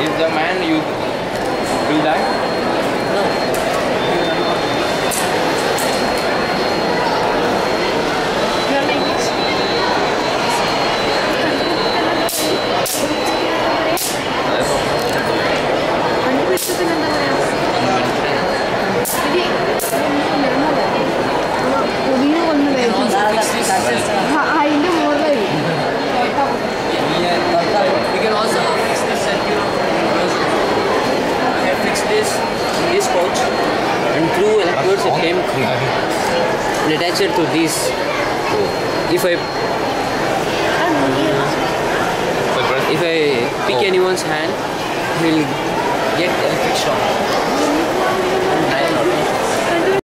Is the man you through electrodes it came and attach it to this. If I if I pick oh. anyone's hand, he'll get electric shock.